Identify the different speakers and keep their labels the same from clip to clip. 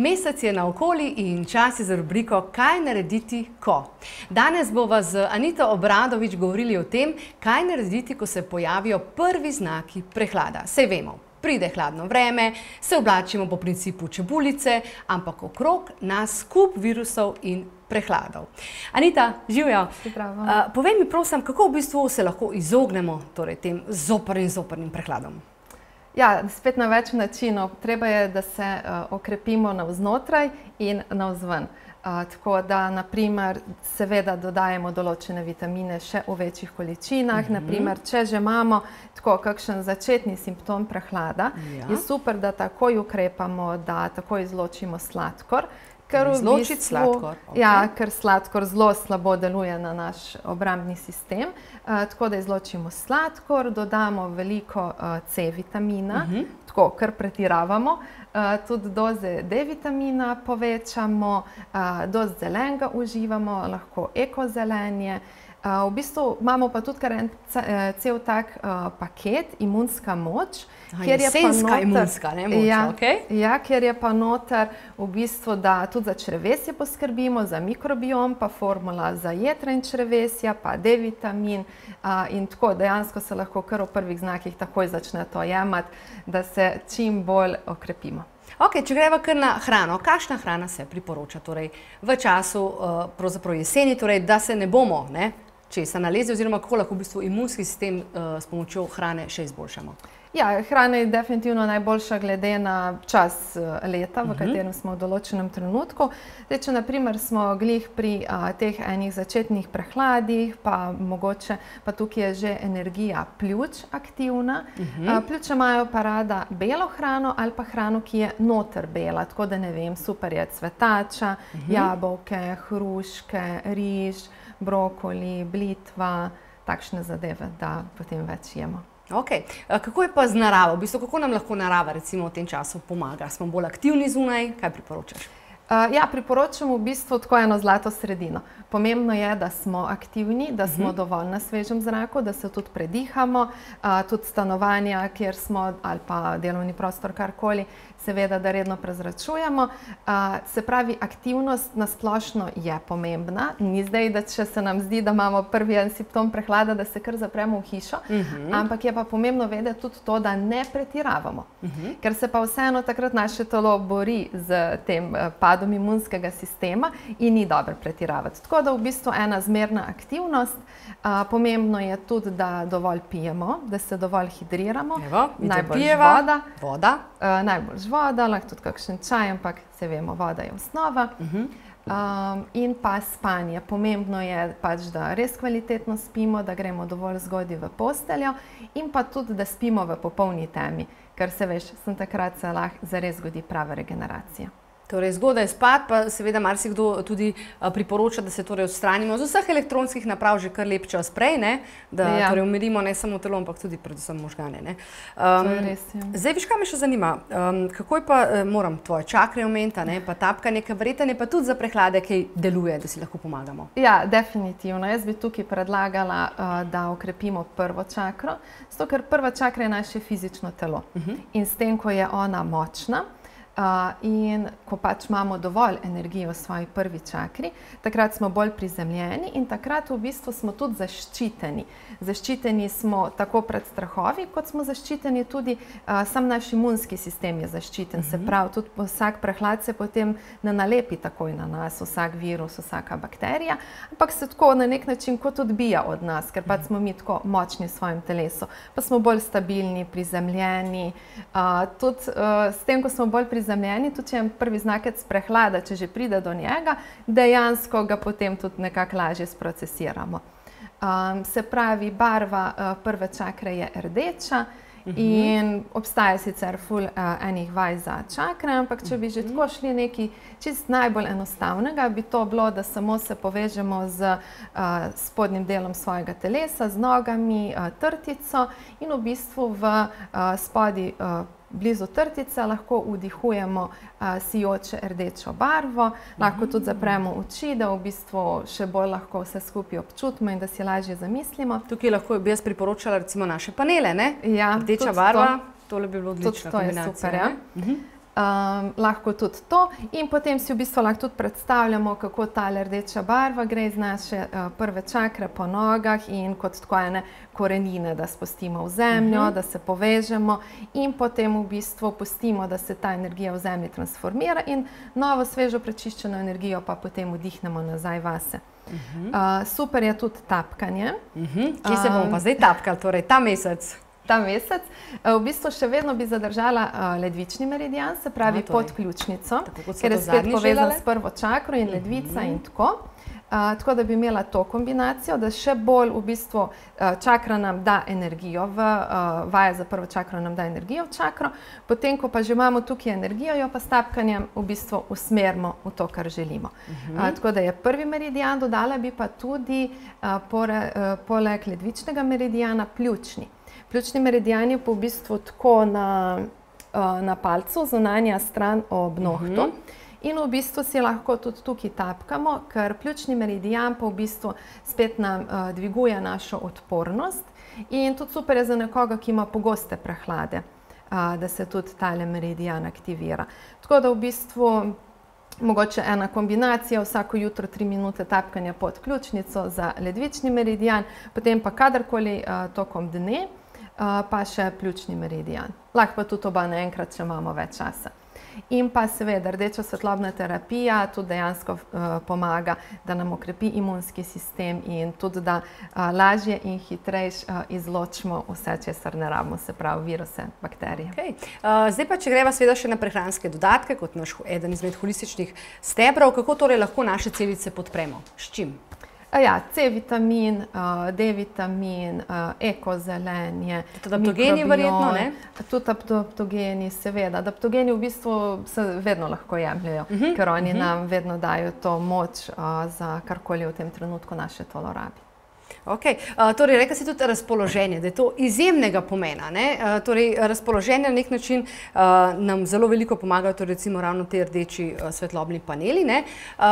Speaker 1: Mesec je naokoli in čas je za rubriko Kaj narediti, ko. Danes bova z Anito Obradovič govorili o tem, kaj narediti, ko se pojavijo prvi znaki prehlada. Sej vemo, pride hladno vreme, se oblačimo po principu čebulice, ampak okrog nas kup virusov in prehladov. Anita, živijo.
Speaker 2: Zdravo.
Speaker 1: Uh, povej mi prosim, kako v bistvu se lahko izognemo torej, tem zoprnim, zoprnim prehladom?
Speaker 2: Ja, spet na več načinov. Treba je, da se uh, okrepimo navznotraj in navzven. Uh, tako da, naprimer, seveda dodajemo določene vitamine še v večjih količinah.
Speaker 1: Mhm.
Speaker 2: Naprimer, če že imamo tako kakšen začetni simptom prehlada,
Speaker 1: Ja.
Speaker 2: je super, da takoj ukrepamo, da takoj izločimo sladkor. Ker v
Speaker 1: Izločiti sladkor,
Speaker 2: Ja,
Speaker 1: okej.
Speaker 2: ker sladkor zelo slabo deluje na naš obrambni sistem. Uh, tako da izločimo sladkor, dodamo veliko uh, C vitamina,
Speaker 1: Mhm.
Speaker 2: tako kar pretiravamo. Uh, tudi doze D vitamina povečamo, uh, doz zelenega uživamo, lahko ekozelenje. Uh, v bistvu imamo pa tudi kar en eh, cel tak uh, paket, imunska moč,
Speaker 1: Aha,
Speaker 2: kjer je pa noter-
Speaker 1: imunska, ne, moč,
Speaker 2: ja,
Speaker 1: okej.
Speaker 2: ja, ker je pa noter v bistvu, da tudi za črevesje poskrbimo, za mikrobiom, pa formula za jetra in črevesja, pa D vitamin a, in tako dejansko se lahko kar v prvih znakih takoj začne to jemati, da se čim bolj okrepimo.
Speaker 1: Ok, če greva kar na hrano, kakšna hrana se priporoča torej, v času uh, jeseni, torej, da se ne bomo ne, česa nalezli, oziroma kako lahko v bistvu imunski sistem uh, s pomočjo hrane še izboljšamo?
Speaker 2: Ja, hrana je definitivno najboljša glede na čas eh, leta, v katerem smo v določenem trenutku. Zdaj, če naprimer smo glih pri a, teh enih začetnih prehladih, pa mogoče pa tukaj je že energija pljuč aktivna. A, pljuča imajo pa rada belo hrano ali pa hrano, ki je noter bela, tako da ne vem, super je cvetača, jabolke, hruške, riž, brokoli, blitva, takšne zadeve, da potem več jemo.
Speaker 1: Okay. Kako je pa z naravo? V bistvu, kako nam lahko narava recimo, v tem času pomaga? Smo bolj aktivni zunaj? Kaj priporočaš?
Speaker 2: Uh, ja, priporočam v bistvu tako eno zlato sredino. Pomembno je, da smo aktivni, da smo uh -huh. dovolj na svežem zraku, da se tudi predihamo, uh, tudi stanovanja, kjer smo, ali pa delovni prostor, karkoli, seveda, da redno prezračujemo. Uh, se pravi, aktivnost na splošno je pomembna. Ni zdaj, da če se nam zdi, da imamo prvi en simptom prehlada, da se kar zapremo v hišo, uh -huh. ampak je pa pomembno vedeti tudi to, da ne pretiravamo. Uh -huh. Ker se pa vseeno takrat naše telo bori z tem eh, padom imunskega sistema in ni dobro pretiravati. Tako da v bistvu ena zmerna aktivnost. A, pomembno je tudi, da dovolj pijemo, da se dovolj hidriramo.
Speaker 1: Evo,
Speaker 2: Najbolj
Speaker 1: pijeva.
Speaker 2: voda.
Speaker 1: Voda.
Speaker 2: Uh, najbolj voda, lahko tudi kakšen čaj, ampak se vemo, voda je osnova. Uh -huh. um, in pa spanje. Pomembno je pač, da res kvalitetno spimo, da gremo dovolj zgodaj v posteljo in pa tudi, da spimo v popolni temi, ker se veš, sem takrat se lahko zares zgodi prava regeneracija.
Speaker 1: Torej, zgodaj spat, pa seveda marsikdo tudi a, priporoča, da se torej odstranimo z vseh elektronskih naprav že kar lep čas prej, ne? da
Speaker 2: Ja.
Speaker 1: torej, umirimo ne samo telo, ampak tudi predvsem možgane. Ne? Um,
Speaker 2: res, ja.
Speaker 1: Zdaj, viš, kaj me še zanima, um, kako je pa, eh, moram tvoje čakre omeniti, ne? pa tapkanje, ker verjetno pa tudi za prehlade, ki deluje, da si lahko pomagamo.
Speaker 2: Ja, definitivno. Jaz bi tukaj predlagala, uh, da okrepimo prvo čakro, zato ker prva čakra je naše fizično telo. Uh -huh. In s tem, ko je ona močna. In ko pač imamo dovolj energije v svoji prvi čakri, takrat smo bolj prizemljeni in takrat v bistvu smo tudi zaščiteni. Zaščiteni smo tako pred strahovi, kot smo zaščiteni tudi, uh, sam naš imunski sistem je zaščiten. Se pravi, tudi vsak prehlad se potem ne nalepi takoj na nas, vsak virus, vsaka bakterija, ampak se tako na nek način kot odbija od nas, ker pač smo mi tako močni v svojem telesu, pa smo bolj stabilni, prizemljeni. Uh, tudi uh, s tem, ko smo bolj prizemljeni, tudi če je prvi znakec prehlada, če že pride do njega, dejansko ga potem tudi nekako lažje sprocesiramo. Um, se pravi, barva uh, prve čakre je rdeča. In obstaja sicer ful uh, enih vaj za čakre, ampak če bi že tako šli nekaj čist najbolj enostavnega, bi to bilo, da samo se povežemo z uh, spodnjim delom svojega telesa, z nogami, uh, trtico in v bistvu v uh, spodi. Uh, Blizu trtice lahko vdihujemo uh, sijoče rdečo barvo, lahko tudi zapremo oči, da v bistvu še bolj lahko vse skupaj občutimo in da si lažje zamislimo.
Speaker 1: Tukaj lahko bi jaz priporočala recimo naše panele, ne?
Speaker 2: Ja,
Speaker 1: Rdeča
Speaker 2: tudi
Speaker 1: barva,
Speaker 2: to.
Speaker 1: tole bi bilo
Speaker 2: Tudi
Speaker 1: odlična
Speaker 2: to je super. Ja.
Speaker 1: ne? Mhm.
Speaker 2: Um, lahko tudi to, in potem si v bistvu lahko tudi predstavljamo, kako ta rdeča barva gre iz naše uh, prve čakre po nogah in kot tako ene korenine, da spustimo v zemljo, uh -huh. da se povežemo in potem v bistvu pustimo, da se ta energija v zemlji transformira in novo, svežo, prečiščeno energijo pa potem vdihnemo nazaj vase. Uh -huh. uh, super je tudi tapkanje.
Speaker 1: Uh -huh. Kje se bomo pa zdaj tapkali, torej ta mesec?
Speaker 2: Ta mesec. V bistvu še vedno bi zadržala uh, ledvični meridian, se pravi no, pod ključnico, ker je spet povezan s prvo čakro in ledvica uh -huh. in tako. Uh, tako da bi imela to kombinacijo, da še bolj v bistvu uh, čakra nam da energijo, v, uh, vaja za prvo čakro nam da energijo v čakro, potem, ko pa že imamo tukaj energijo, jo pa s tapkanjem v bistvu usmerimo v to, kar želimo. Uh -huh. uh, tako da je prvi meridian, dodala bi pa tudi pore, poleg ledvičnega meridiana pljučni. Pljučni meridian je v bistvu tako na, uh, na palcu, zunanja stran ob nohtu. Uh -huh. In v bistvu si lahko tudi tukaj tapkamo, ker pljučni meridian pa v bistvu spet nam uh, dviguje našo odpornost. In tudi super je za nekoga, ki ima pogoste prehlade, uh, da se tudi tale meridian aktivira. Tako da v bistvu mogoče ena kombinacija, vsako jutro tri minute tapkanja pod ključnico za ledvični meridian, potem pa kadarkoli uh, tokom dne, uh, pa še pljučni meridian. Lahko pa tudi oba naenkrat, če imamo več časa. In pa seveda rdeča svetlobna terapija tudi dejansko uh, pomaga, da nam okrepi imunski sistem in tudi da uh, lažje in hitreje uh, izločimo vse, česar ne rabimo, se pravi viruse, bakterije.
Speaker 1: Okay. Uh, zdaj pa, če greva seveda še na prehranske dodatke, kot naš eden izmed holističnih stebrov, kako torej lahko naše celice podpremo? S čim?
Speaker 2: Ja, C-vitamin, D vitamin, ekozelenje.
Speaker 1: Tudi aptogeni, verjetno? Ne?
Speaker 2: Tudi aptogeni, seveda. Aptogeni v bistvu se vedno lahko jemljajo, uh mhm, -huh, ker oni uh mhm. -huh. nam vedno dajo to moč za karkoli v tem trenutku naše telo rabi.
Speaker 1: Okay. Uh, torej, reka si tudi razpoloženje, da je to izjemnega pomena. Uh, torej, razpoloženje na nek način uh, nam zelo veliko pomagajo, torej recimo ravno te rdeči uh, svetlobni paneli. Uh,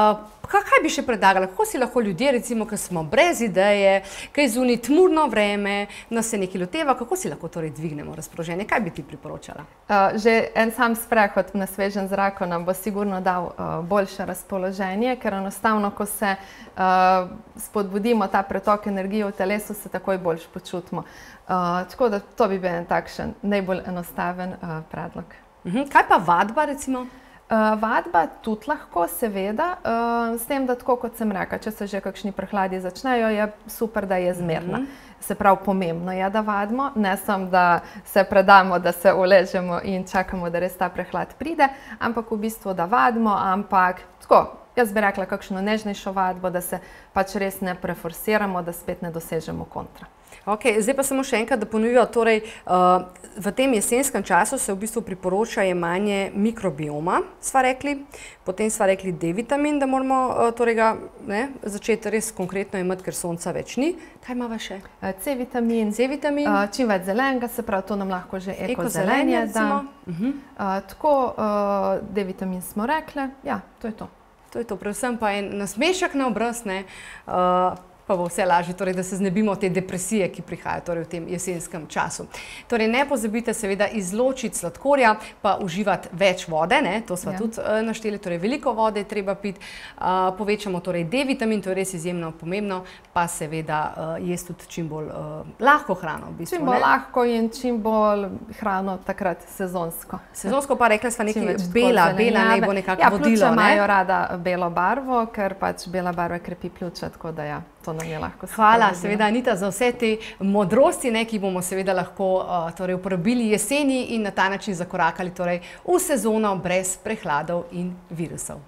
Speaker 1: kaj bi še predlagala, kako si lahko ljudje, recimo, ki smo brez ideje, ki je zunaj tmurno vreme, nas se nekaj loteva, kako si lahko torej dvignemo razpoloženje? Kaj bi ti priporočala?
Speaker 2: Uh, že en sam sprehod na svežem zraku nam bo sigurno dal uh, boljše razpoloženje, ker enostavno, ko se uh, spodbudimo ta pretok energije, energijo v telesu, se takoj bolj počutimo. Uh, tako da to bi bil en takšen najbolj enostaven uh, predlog.
Speaker 1: Uh mhm. -huh. Kaj pa vadba, recimo?
Speaker 2: Uh, vadba tudi lahko, seveda, uh, s tem, da tako kot sem rekla, če se že kakšni prehladi začnejo, je super, da je zmerna. Mhm. -huh. Se pravi, pomembno je, da vadimo, ne samo, da se predamo, da se uležemo in čakamo, da res ta prehlad pride, ampak v bistvu, da vadimo, ampak tako, Jaz bi rekla, kakšno nežnejšo vadbo, da se pač res ne preforsiramo, da spet ne dosežemo kontra.
Speaker 1: Okay, zdaj pa samo še enkrat, da ponovijo. Torej, uh, v tem jesenskem času se v bistvu priporoča jemanje mikrobioma, sva rekli, potem sva rekli D-vitamin, da moramo uh, torej ga, ne, začeti res konkretno imeti, ker sonca več ni. Kaj ima še?
Speaker 2: Uh, C-vitamin.
Speaker 1: C-vitamin. Uh,
Speaker 2: čim več zelenega, se pravi, to nam lahko že ekozelenje da. Uh -huh. uh, tako, uh, D-vitamin smo rekli, ja, to je to.
Speaker 1: To je to, predvsem pa en nasmešek na obraz, ne, uh, pa bo vse lažje, torej, da se znebimo te depresije, ki prihajajo torej, v tem jesenskem času. Torej, ne pozabite seveda izločiti sladkorja, pa uživati več vode, ne? to smo ja. tudi uh, našteli, torej veliko vode je treba piti, uh, povečamo torej D-vitamin, to je res izjemno pomembno, pa seveda uh, jesti tudi čim bolj uh, lahko hrano. V bistvu,
Speaker 2: čim bolj ne? lahko in čim bolj hrano takrat sezonsko.
Speaker 1: Sezonsko pa rekla sva nekaj bela, bela ne bo nekako
Speaker 2: ja,
Speaker 1: vodilo.
Speaker 2: Ja, imajo rada belo barvo, ker pač bela barva krepi pljuča, tako da ja to nam je lahko.
Speaker 1: Hvala, seveda, Anita, za vse te modrosti, ne, ki bomo seveda lahko uh, torej, uporabili jeseni in na ta način zakorakali torej, v sezono brez prehladov in virusov.